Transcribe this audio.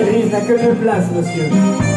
grise n'a que deux places, monsieur.